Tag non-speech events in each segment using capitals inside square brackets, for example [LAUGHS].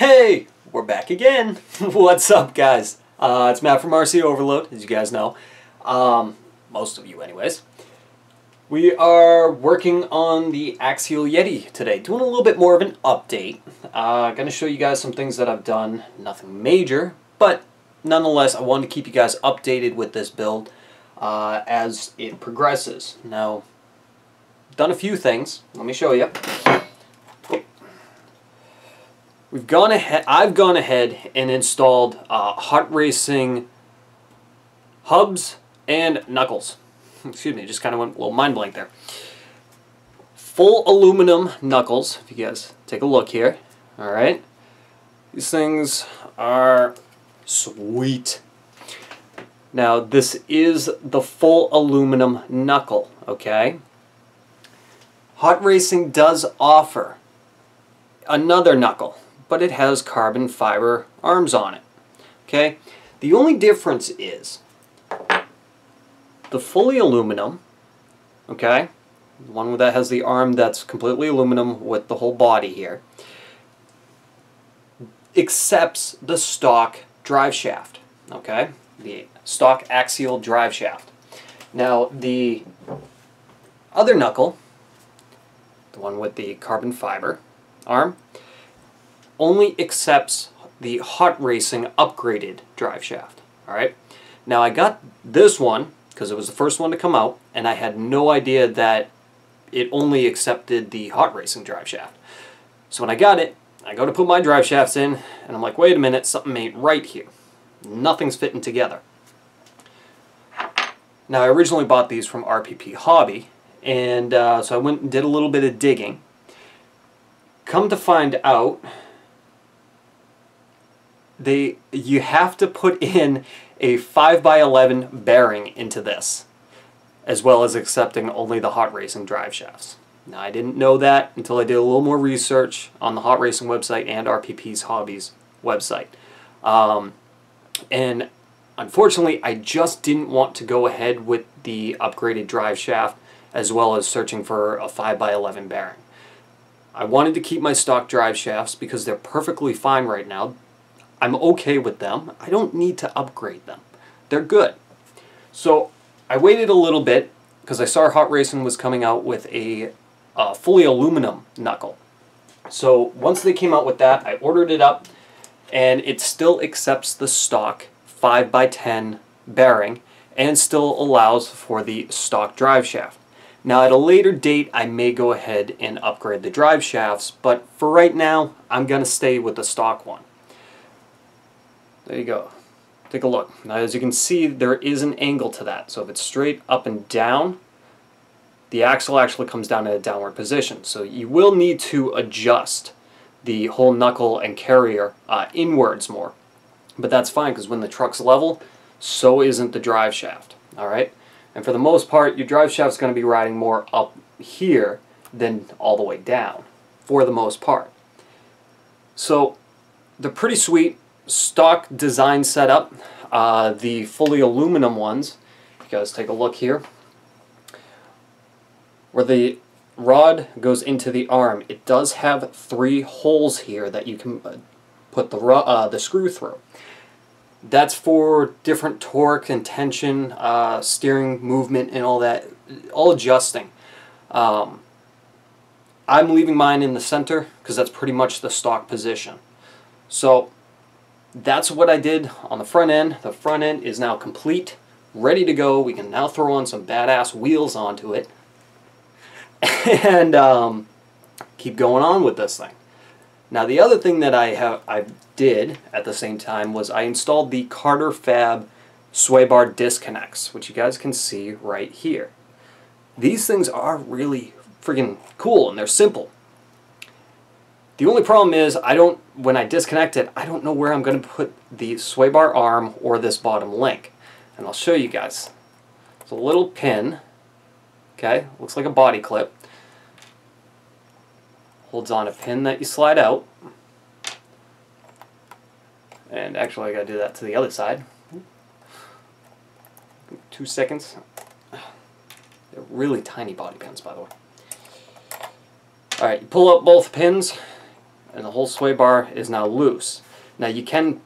Hey, we're back again. [LAUGHS] What's up, guys? Uh, it's Matt from RC Overload, as you guys know. Um, most of you, anyways. We are working on the Axial Yeti today, doing a little bit more of an update. Uh, going to show you guys some things that I've done, nothing major, but nonetheless, I wanted to keep you guys updated with this build uh, as it progresses. Now, done a few things. Let me show you. We've gone ahead. I've gone ahead and installed uh, hot racing hubs and knuckles. [LAUGHS] Excuse me, just kind of went a little mind blank there. Full aluminum knuckles. If you guys take a look here, all right. These things are sweet. Now this is the full aluminum knuckle. Okay. Hot Racing does offer another knuckle but it has carbon fiber arms on it. Okay? The only difference is the fully aluminum, okay, the one that has the arm that's completely aluminum with the whole body here, accepts the stock drive shaft, okay? The stock axial drive shaft. Now, the other knuckle, the one with the carbon fiber arm, only accepts the hot racing upgraded drive shaft. All right. Now I got this one because it was the first one to come out, and I had no idea that it only accepted the hot racing drive shaft. So when I got it, I go to put my drive shafts in, and I'm like, wait a minute, something ain't right here. Nothing's fitting together. Now I originally bought these from RPP Hobby, and uh, so I went and did a little bit of digging. Come to find out, they you have to put in a 5 by 11 bearing into this as well as accepting only the hot racing drive shafts. Now I didn't know that until I did a little more research on the hot racing website and RPP's hobbies website. Um, and unfortunately I just didn't want to go ahead with the upgraded drive shaft as well as searching for a 5 by 11 bearing. I wanted to keep my stock drive shafts because they're perfectly fine right now. I'm okay with them. I don't need to upgrade them. They're good. So I waited a little bit because I saw Hot Racing was coming out with a uh, fully aluminum knuckle. So once they came out with that, I ordered it up and it still accepts the stock 5x10 bearing and still allows for the stock drive shaft. Now at a later date I may go ahead and upgrade the drive shafts but for right now I'm going to stay with the stock one. There you go. Take a look. Now as you can see there is an angle to that. So if it's straight up and down, the axle actually comes down in a downward position. So you will need to adjust the whole knuckle and carrier uh, inwards more. But that's fine because when the truck's level, so isn't the drive shaft. Alright? And for the most part, your drive shaft is going to be riding more up here than all the way down, for the most part. So, they're pretty sweet stock design setup. Uh, the fully aluminum ones, you guys take a look here, where the rod goes into the arm, it does have three holes here that you can uh, put the, uh, the screw through. That's for different torque and tension, uh, steering movement and all that, all adjusting. Um, I'm leaving mine in the center because that's pretty much the stock position. So that's what I did on the front end. The front end is now complete, ready to go. We can now throw on some badass wheels onto it [LAUGHS] and um, keep going on with this thing. Now the other thing that I have I did at the same time was I installed the Carter Fab sway bar disconnects, which you guys can see right here. These things are really friggin' cool and they're simple. The only problem is I don't, when I disconnect it, I don't know where I'm going to put the sway bar arm or this bottom link. And I'll show you guys. It's a little pin, okay, looks like a body clip. Holds on a pin that you slide out. And actually I gotta do that to the other side. Two seconds. They're really tiny body pins by the way. Alright, you pull up both pins, and the whole sway bar is now loose. Now you can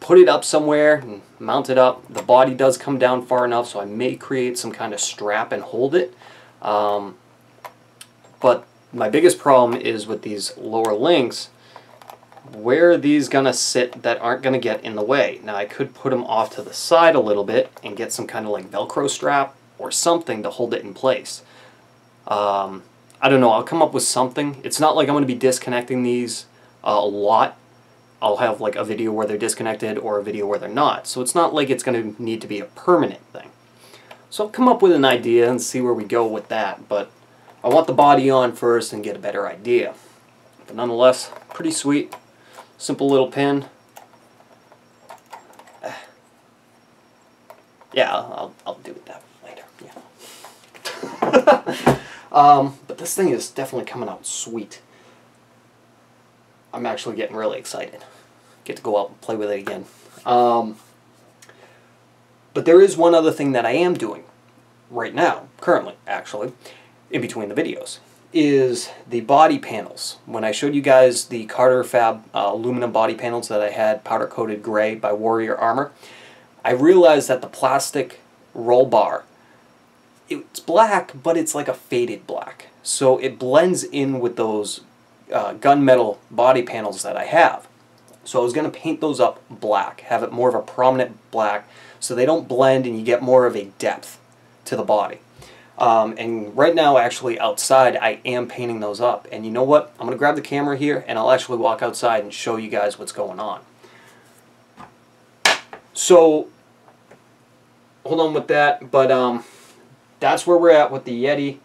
put it up somewhere and mount it up. The body does come down far enough so I may create some kind of strap and hold it. Um, but my biggest problem is with these lower links, where are these going to sit that aren't going to get in the way? Now I could put them off to the side a little bit and get some kind of like Velcro strap or something to hold it in place. Um, I don't know, I'll come up with something. It's not like I'm going to be disconnecting these uh, a lot. I'll have like a video where they're disconnected or a video where they're not. So it's not like it's going to need to be a permanent thing. So I'll come up with an idea and see where we go with that. But I want the body on first and get a better idea. But nonetheless, pretty sweet. Simple little pin. [SIGHS] Yeah, I'll, I'll do that later. Yeah. [LAUGHS] um, but this thing is definitely coming out sweet. I'm actually getting really excited. Get to go out and play with it again. Um, but there is one other thing that I am doing right now, currently, actually, in between the videos, is the body panels. When I showed you guys the Carter Fab uh, aluminum body panels that I had powder coated gray by Warrior Armor, I realized that the plastic roll bar, it's black, but it's like a faded black. So it blends in with those uh, gunmetal body panels that I have. So I was going to paint those up black, have it more of a prominent black, so they don't blend and you get more of a depth to the body. Um, and right now, actually, outside, I am painting those up. And you know what? I'm going to grab the camera here, and I'll actually walk outside and show you guys what's going on. So, hold on with that, but um, that's where we're at with the Yeti.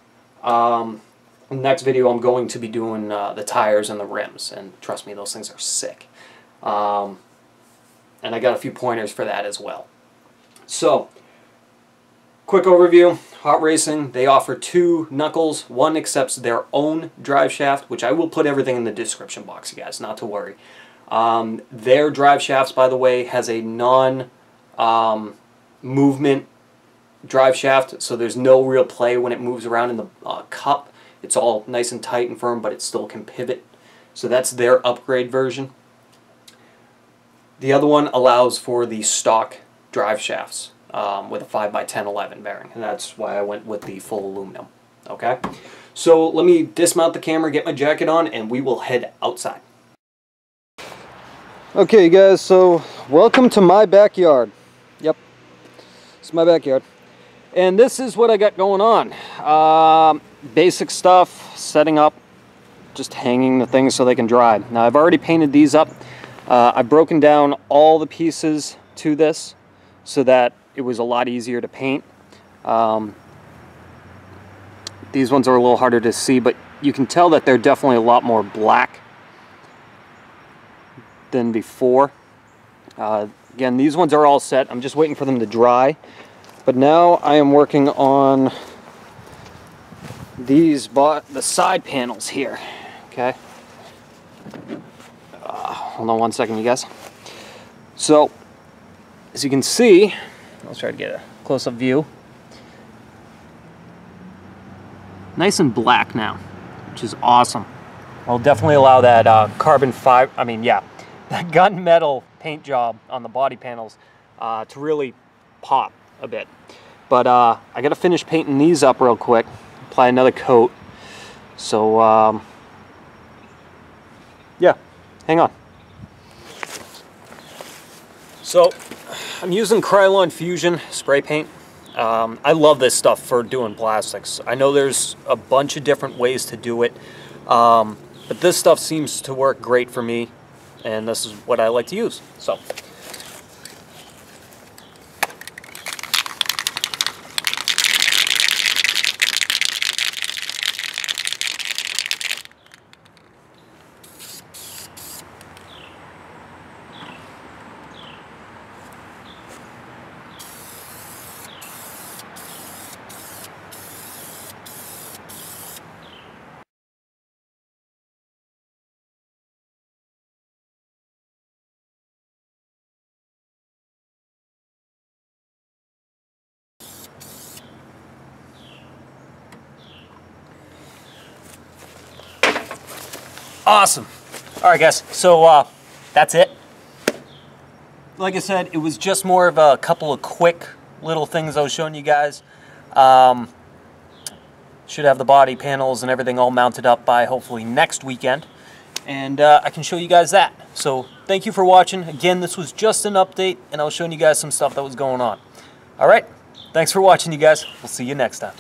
Um, next video, I'm going to be doing uh, the tires and the rims, and trust me, those things are sick. Um, and I got a few pointers for that as well. So, quick overview. Hot Racing, they offer two knuckles. One accepts their own drive shaft, which I will put everything in the description box, you guys, not to worry. Um, their drive shafts, by the way, has a non-movement um, drive shaft, so there's no real play when it moves around in the uh, cup. It's all nice and tight and firm, but it still can pivot. So that's their upgrade version. The other one allows for the stock drive shafts um, with a 5x10 11 bearing. And that's why I went with the full aluminum. Okay? So let me dismount the camera, get my jacket on, and we will head outside. Okay guys, so welcome to my backyard. Yep, it's my backyard. And this is what I got going on. Um, basic stuff, setting up, just hanging the things so they can dry. Now I've already painted these up. Uh, I've broken down all the pieces to this so that it was a lot easier to paint. Um, these ones are a little harder to see, but you can tell that they're definitely a lot more black than before. Uh, again, these ones are all set. I'm just waiting for them to dry. But now I am working on these the side panels here. Okay. Uh, hold on one second, you guys. So, as you can see, I'll try to get a close-up view. Nice and black now, which is awesome. I'll definitely allow that uh, carbon fiber, I mean, yeah, [LAUGHS] that gunmetal paint job on the body panels uh, to really pop a bit. But uh, I gotta finish painting these up real quick, apply another coat. So, um, yeah, hang on. So, I'm using Krylon Fusion spray paint. Um, I love this stuff for doing plastics. I know there's a bunch of different ways to do it, um, but this stuff seems to work great for me, and this is what I like to use. So. Awesome. All right, guys. So uh, that's it. Like I said, it was just more of a couple of quick little things I was showing you guys. Um, should have the body panels and everything all mounted up by hopefully next weekend. And uh, I can show you guys that. So thank you for watching. Again, this was just an update, and I was showing you guys some stuff that was going on. All right. Thanks for watching, you guys. We'll see you next time.